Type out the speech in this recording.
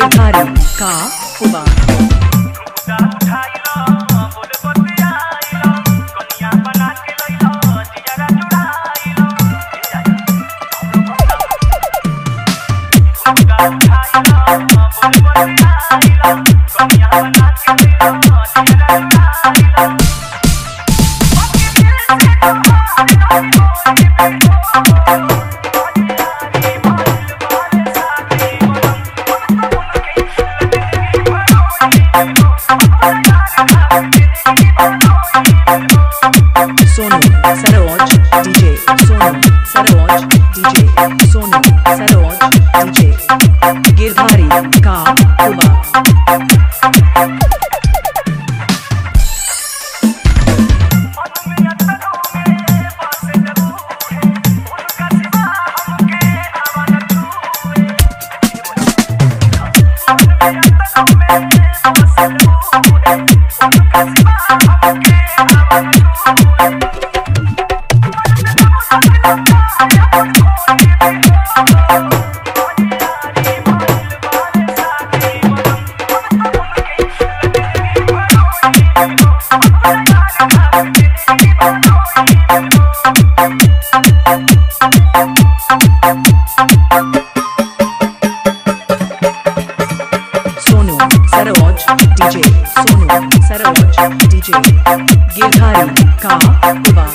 गिरधारी का हुआ Sonu Saroj DJ Sonu Saroj DJ Sonu Saroj DJ Girdhari का हुआ सोनू सरोज डीजे सोनू सरोज डीजे गिरधारी का विवाह